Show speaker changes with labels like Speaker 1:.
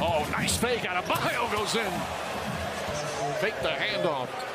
Speaker 1: Oh, Nice fake out of Bio goes in. Fake the handoff.